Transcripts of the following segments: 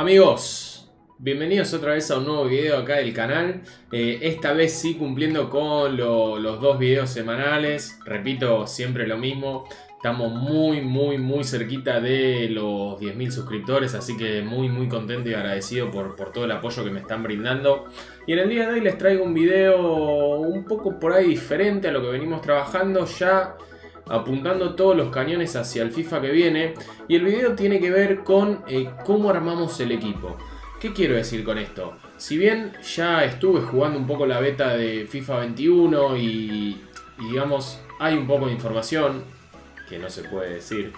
Amigos, bienvenidos otra vez a un nuevo video acá del canal. Eh, esta vez sí cumpliendo con los dos videos semanales. Repito, siempre lo mismo. Estamos muy, muy, muy cerquita de los 10.000 suscriptores, así que muy, muy contento y agradecido por, por, todo el apoyo que me están brindando. Y en el día de hoy les traigo un video un poco por ahí diferente a lo que venimos trabajando, ya apuntando todos los cañones hacia el FIFA que viene. Y el video tiene que ver con eh, cómo armamos el equipo. ¿Qué quiero decir con esto? Si bien ya estuve jugando un poco la beta de FIFA 21 y, y digamos hay un poco de información, que no se puede decir.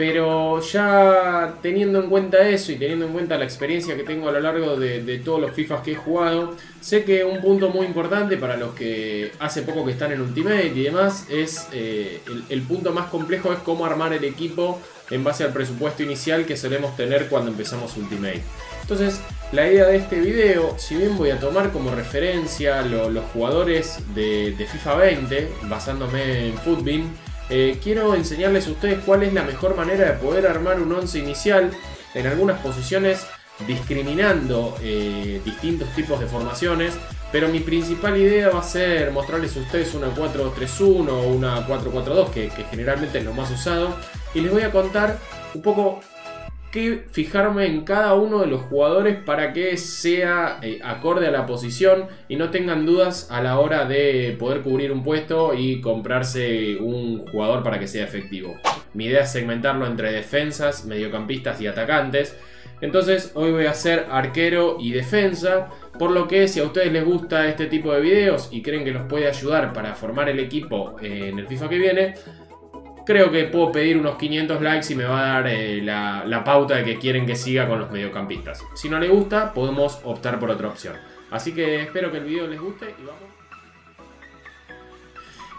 Pero ya teniendo en cuenta eso y teniendo en cuenta la experiencia que tengo a lo largo de, todos los FIFAs que he jugado, sé que un punto muy importante para los que hace poco que están en Ultimate y demás es eh, el, punto más complejo es cómo armar el equipo en base al presupuesto inicial que solemos tener cuando empezamos Ultimate. Entonces, la idea de este video, si bien voy a tomar como referencia los jugadores de, de, FIFA 20, basándome en Footbin, eh, quiero enseñarles a ustedes cuál es la mejor manera de poder armar un 11 inicial en algunas posiciones discriminando eh, distintos tipos de formaciones, pero mi principal idea va a ser mostrarles a ustedes una 4-3-1 o una 4-4-2, que, que generalmente es lo más usado, y les voy a contar un poco que fijarme en cada uno de los jugadores para que sea eh, acorde a la posición y no tengan dudas a la hora de poder cubrir un puesto y comprarse un jugador para que sea efectivo. Mi idea es segmentarlo entre defensas, mediocampistas y atacantes. Entonces hoy voy a hacer arquero y defensa, por lo que si a ustedes les gusta este tipo de videos y creen que los puede ayudar para formar el equipo en el FIFA que viene, creo que puedo pedir unos 500 likes y me va a dar eh, la, pauta de que quieren que siga con los mediocampistas. Si no les gusta, podemos optar por otra opción. Así que espero que el video les guste y vamos.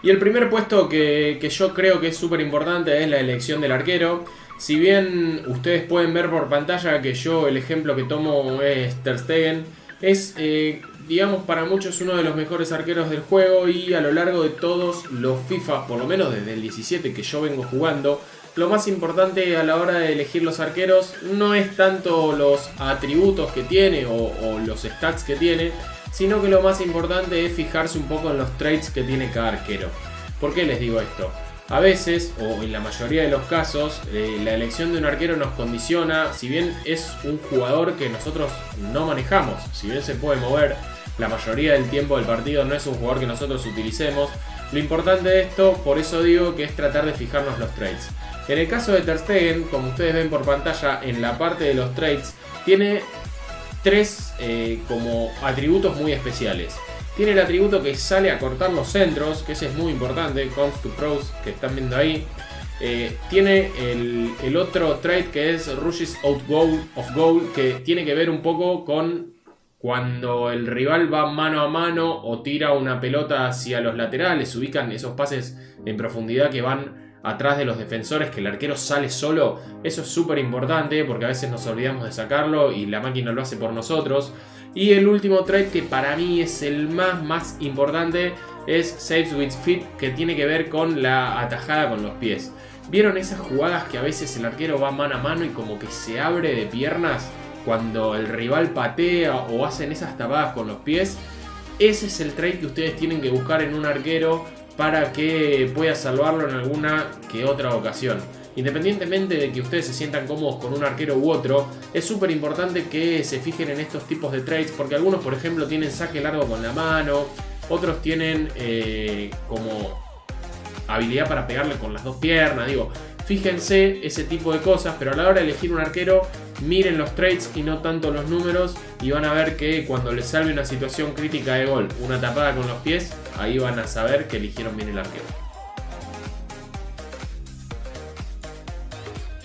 Y el primer puesto que, yo creo que es súper importante es la elección del arquero. Si bien ustedes pueden ver por pantalla que yo el ejemplo que tomo es Ter Stegen, es eh, digamos, para muchos uno de los mejores arqueros del juego y a lo largo de todos los FIFA, por lo menos desde el 17 que yo vengo jugando, lo más importante a la hora de elegir los arqueros no es tanto los atributos que tiene o, los stats que tiene, sino que lo más importante es fijarse un poco en los traits que tiene cada arquero. ¿Por qué les digo esto? A veces, o en la mayoría de los casos, eh, la elección de un arquero nos condiciona, si bien es un jugador que nosotros no manejamos, si bien se puede mover, la mayoría del tiempo del partido no es un jugador que nosotros utilicemos. Lo importante de esto, por eso digo que es tratar de fijarnos los trades. En el caso de Ter Stegen, como ustedes ven por pantalla, en la parte de los trades, tiene tres eh, como atributos muy especiales. Tiene el atributo que sale a cortar los centros, que ese es muy importante, Comes to Pros, que están viendo ahí. Eh, tiene el, otro trade que es Rushes Out Goal of Goal, que tiene que ver un poco con cuando el rival va mano a mano o tira una pelota hacia los laterales, ubican esos pases en profundidad que van atrás de los defensores, que el arquero sale solo, eso es súper importante porque a veces nos olvidamos de sacarlo y la máquina lo hace por nosotros. Y el último trade que para mí es el más más importante es Saves with Feet, que tiene que ver con la atajada con los pies. ¿Vieron esas jugadas que a veces el arquero va mano a mano y como que se abre de piernas? cuando el rival patea o hacen esas tapadas con los pies, ese es el trade que ustedes tienen que buscar en un arquero para que pueda salvarlo en alguna que otra ocasión. Independientemente de que ustedes se sientan cómodos con un arquero u otro, es súper importante que se fijen en estos tipos de trades porque algunos, por ejemplo, tienen saque largo con la mano, otros tienen eh, como habilidad para pegarle con las dos piernas. Digo, fíjense ese tipo de cosas, pero a la hora de elegir un arquero miren los trades y no tanto los números y van a ver que cuando les salve una situación crítica de gol, una tapada con los pies, ahí van a saber que eligieron bien el arquero.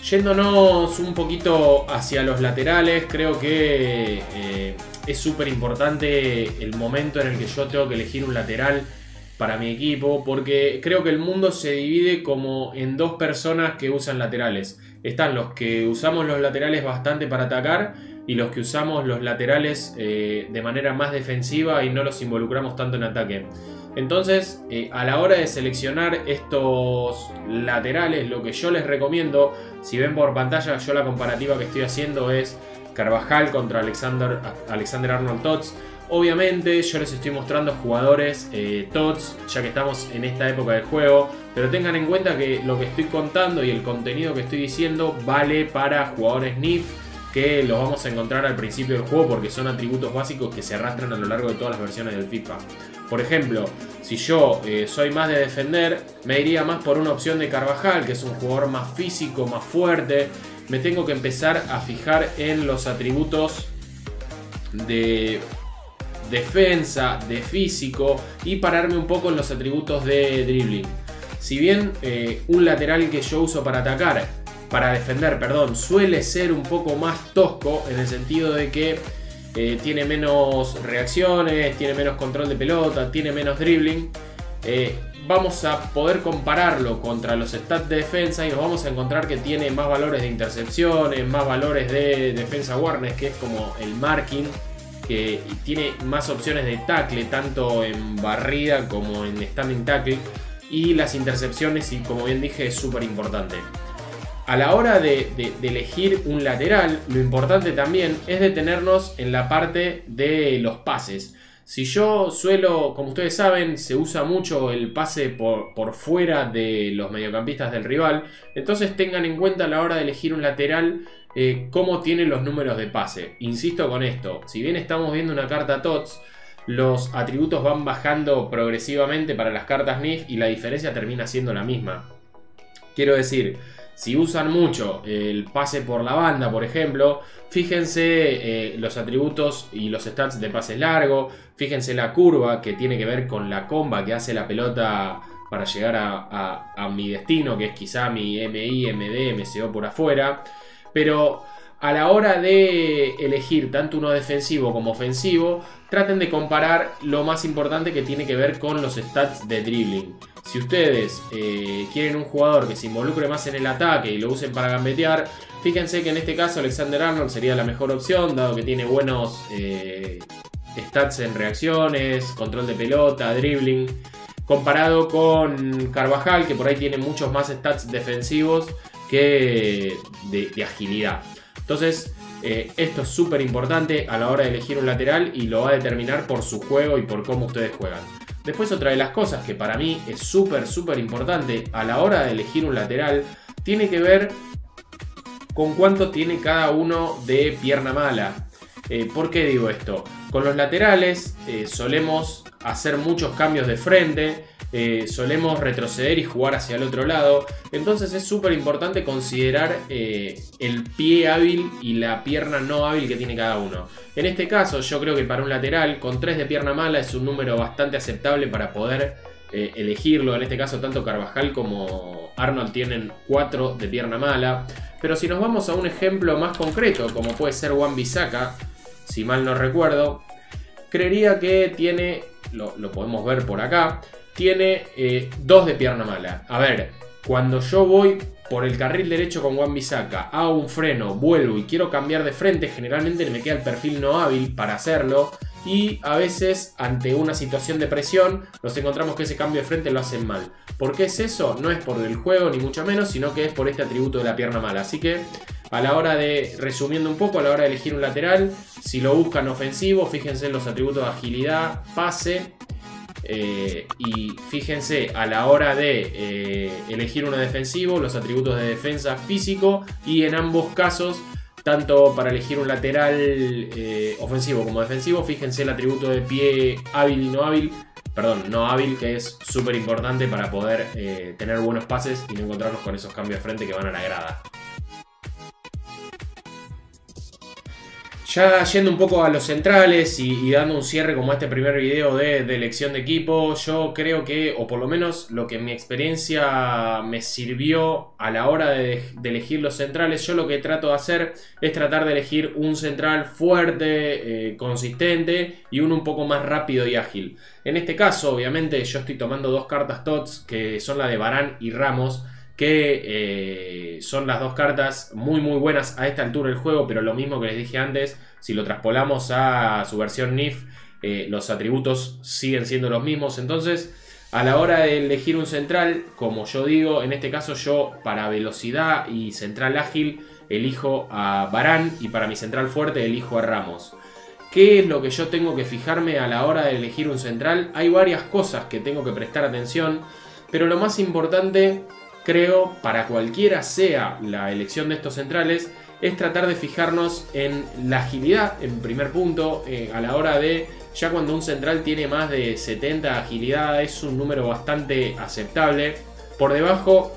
Yéndonos un poquito hacia los laterales, creo que eh, es súper importante el momento en el que yo tengo que elegir un lateral para mi equipo, porque creo que el mundo se divide como en dos personas que usan laterales están los que usamos los laterales bastante para atacar y los que usamos los laterales eh, de manera más defensiva y no los involucramos tanto en ataque. Entonces, eh, a la hora de seleccionar estos laterales, lo que yo les recomiendo, si ven por pantalla, yo la comparativa que estoy haciendo es Carvajal contra Alexander, Alexander Arnold Tots. Obviamente yo les estoy mostrando jugadores eh, TOTS, ya que estamos en esta época del juego, pero tengan en cuenta que lo que estoy contando y el contenido que estoy diciendo vale para jugadores NIF, que los vamos a encontrar al principio del juego porque son atributos básicos que se arrastran a lo largo de todas las versiones del FIFA. Por ejemplo, si yo eh, soy más de defender, me iría más por una opción de Carvajal, que es un jugador más físico, más fuerte. Me tengo que empezar a fijar en los atributos de defensa, de físico y pararme un poco en los atributos de dribbling. Si bien eh, un lateral que yo uso para atacar, para defender, perdón, suele ser un poco más tosco en el sentido de que eh, tiene menos reacciones, tiene menos control de pelota, tiene menos dribbling. Eh, vamos a poder compararlo contra los stats de defensa y nos vamos a encontrar que tiene más valores de intercepciones, más valores de defensa awareness, que es como el marking que tiene más opciones de tackle, tanto en barrida como en standing tackle. Y las intercepciones, y como bien dije, es súper importante. A la hora de, elegir un lateral, lo importante también es detenernos en la parte de los pases. Si yo suelo, como ustedes saben, se usa mucho el pase por, por, fuera de los mediocampistas del rival. Entonces tengan en cuenta a la hora de elegir un lateral eh, cómo tiene los números de pase. Insisto con esto, si bien estamos viendo una carta TOTS, los atributos van bajando progresivamente para las cartas NIF y la diferencia termina siendo la misma. Quiero decir, si usan mucho el pase por la banda, por ejemplo, fíjense eh, los atributos y los stats de pase largo, fíjense la curva que tiene que ver con la comba que hace la pelota para llegar a, a mi destino, que es quizá mi MI, MD, MCO por afuera. Pero a la hora de elegir tanto uno defensivo como ofensivo, traten de comparar lo más importante que tiene que ver con los stats de dribbling. Si ustedes eh, quieren un jugador que se involucre más en el ataque y lo usen para gambetear, fíjense que en este caso Alexander Arnold sería la mejor opción, dado que tiene buenos eh, stats en reacciones, control de pelota, dribbling, comparado con Carvajal, que por ahí tiene muchos más stats defensivos que de, agilidad. Entonces, eh, esto es súper importante a la hora de elegir un lateral y lo va a determinar por su juego y por cómo ustedes juegan. Después otra de las cosas que para mí es súper, súper importante a la hora de elegir un lateral tiene que ver con cuánto tiene cada uno de pierna mala. Eh, ¿Por qué digo esto? Con los laterales eh, solemos hacer muchos cambios de frente, eh, solemos retroceder y jugar hacia el otro lado. Entonces es súper importante considerar eh, el pie hábil y la pierna no hábil que tiene cada uno. En este caso yo creo que para un lateral con 3 de pierna mala es un número bastante aceptable para poder eh, elegirlo. En este caso tanto Carvajal como Arnold tienen 4 de pierna mala. Pero si nos vamos a un ejemplo más concreto como puede ser Juan Bisaca, si mal no recuerdo, creería que tiene, lo, lo podemos ver por acá, tiene eh, dos de pierna mala. A ver, cuando yo voy por el carril derecho con Juan Bisaca, hago un freno, vuelvo y quiero cambiar de frente, generalmente me queda el perfil no hábil para hacerlo. Y a veces, ante una situación de presión, nos encontramos que ese cambio de frente lo hacen mal. ¿Por qué es eso? No es por el juego, ni mucho menos, sino que es por este atributo de la pierna mala. Así que, a la hora de, resumiendo un poco, a la hora de elegir un lateral, si lo buscan ofensivo, fíjense en los atributos de agilidad, pase eh, y fíjense a la hora de eh, elegir uno defensivo, los atributos de defensa físico y en ambos casos, tanto para elegir un lateral eh, ofensivo como defensivo, fíjense el atributo de pie hábil y no hábil. Perdón, no hábil, que es súper importante para poder tener buenos pases y no encontrarnos con esos cambios de frente que van a la grada. Ya yendo un poco a los centrales y, dando un cierre como este primer video de, elección de equipo, yo creo que, o por lo menos lo que en mi experiencia me sirvió a la hora de, elegir los centrales, yo lo que trato de hacer es tratar de elegir un central fuerte, eh, consistente y uno un poco más rápido y ágil. En este caso, obviamente, yo estoy tomando dos cartas TOTS, que son la de Barán y Ramos, que eh, son las dos cartas muy muy buenas a esta altura del juego, pero lo mismo que les dije antes, si lo traspolamos a su versión NIF, eh, los atributos siguen siendo los mismos, entonces a la hora de elegir un central, como yo digo, en este caso yo para velocidad y central ágil, elijo a Barán y para mi central fuerte elijo a Ramos. ¿Qué es lo que yo tengo que fijarme a la hora de elegir un central? Hay varias cosas que tengo que prestar atención, pero lo más importante, creo, para cualquiera sea la elección de estos centrales, es tratar de fijarnos en la agilidad, en primer punto, eh, a la hora de, ya cuando un central tiene más de 70 agilidad, es un número bastante aceptable. Por debajo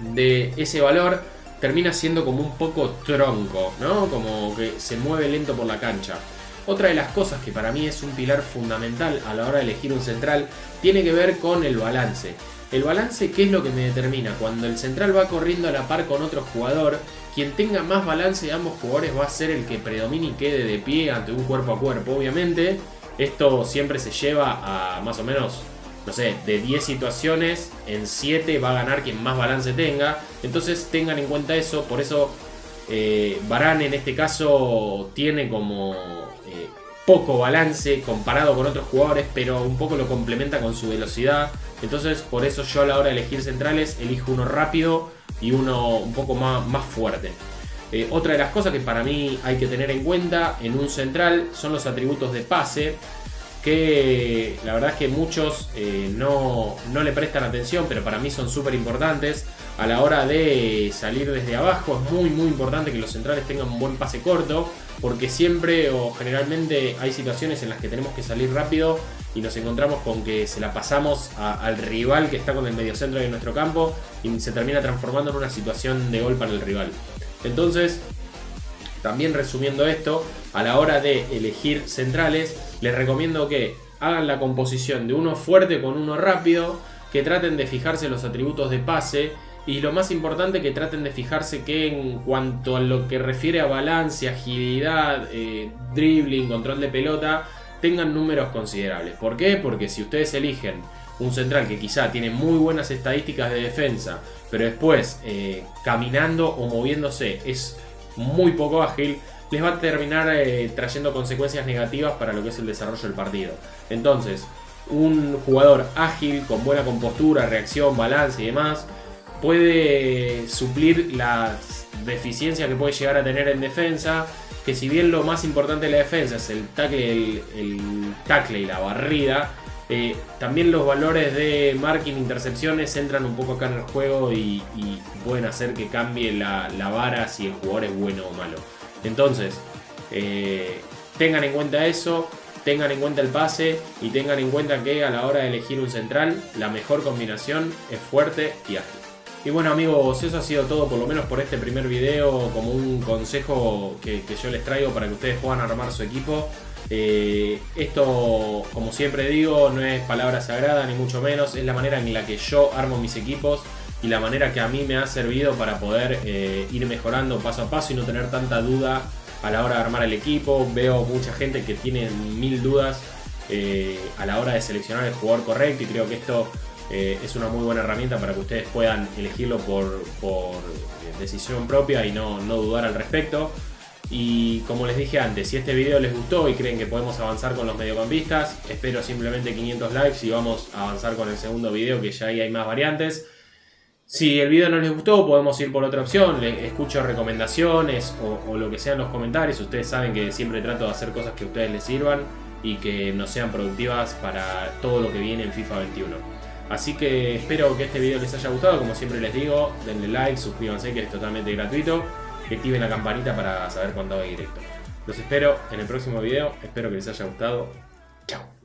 de ese valor termina siendo como un poco tronco, ¿no? Como que se mueve lento por la cancha. Otra de las cosas que para mí es un pilar fundamental a la hora de elegir un central tiene que ver con el balance. El balance, ¿qué es lo que me determina? Cuando el central va corriendo a la par con otro jugador, quien tenga más balance de ambos jugadores va a ser el que predomine y quede de pie ante un cuerpo a cuerpo. Obviamente, esto siempre se lleva a más o menos, no sé, de 10 situaciones, en 7 va a ganar quien más balance tenga. Entonces tengan en cuenta eso, por eso eh, Barán en este caso tiene como poco balance comparado con otros jugadores, pero un poco lo complementa con su velocidad. Entonces, por eso yo a la hora de elegir centrales elijo uno rápido y uno un poco más, más fuerte. Eh, otra de las cosas que para mí hay que tener en cuenta en un central son los atributos de pase, que la verdad es que muchos eh, no, no, le prestan atención, pero para mí son súper importantes. A la hora de salir desde abajo es muy muy importante que los centrales tengan un buen pase corto porque siempre o generalmente hay situaciones en las que tenemos que salir rápido y nos encontramos con que se la pasamos al rival que está con el mediocentro de nuestro campo y se termina transformando en una situación de gol para el rival. Entonces, también resumiendo esto, a la hora de elegir centrales, les recomiendo que hagan la composición de uno fuerte con uno rápido, que traten de fijarse los atributos de pase y lo más importante que traten de fijarse que en cuanto a lo que refiere a balance, agilidad, eh, dribbling, control de pelota, tengan números considerables. ¿Por qué? Porque si ustedes eligen un central que quizá tiene muy buenas estadísticas de defensa, pero después eh, caminando o moviéndose es muy poco ágil, les va a terminar eh, trayendo consecuencias negativas para lo que es el desarrollo del partido. Entonces, un jugador ágil, con buena compostura, reacción, balance y demás, puede suplir las deficiencias que puede llegar a tener en defensa. Que si bien lo más importante de la defensa es el tackle, el, tackle y la barrida, eh, también los valores de marking, intercepciones entran un poco acá en el juego y, pueden hacer que cambie la, vara si el jugador es bueno o malo. Entonces, eh, tengan en cuenta eso, tengan en cuenta el pase y tengan en cuenta que a la hora de elegir un central, la mejor combinación es fuerte y ágil. Y bueno amigos, eso ha sido todo por lo menos por este primer video, como un consejo que, yo les traigo para que ustedes puedan armar su equipo. Eh, esto, como siempre digo, no es palabra sagrada ni mucho menos, es la manera en la que yo armo mis equipos y la manera que a mí me ha servido para poder eh, ir mejorando paso a paso y no tener tanta duda a la hora de armar el equipo. Veo mucha gente que tiene mil dudas eh, a la hora de seleccionar el jugador correcto y creo que esto eh, es una muy buena herramienta para que ustedes puedan elegirlo por, eh, decisión propia y no, dudar al respecto. Y como les dije antes, si este video les gustó y creen que podemos avanzar con los mediocampistas, espero simplemente 500 likes y vamos a avanzar con el segundo video que ya ahí hay más variantes. Si el video no les gustó, podemos ir por otra opción. Les escucho recomendaciones o, lo que sea en los comentarios. Ustedes saben que siempre trato de hacer cosas que a ustedes les sirvan y que no sean productivas para todo lo que viene en FIFA 21. Así que espero que este video les haya gustado. Como siempre les digo, denle like, suscríbanse que es totalmente gratuito. Y activen la campanita para saber cuándo hago directo. Los espero en el próximo video. Espero que les haya gustado. Chao.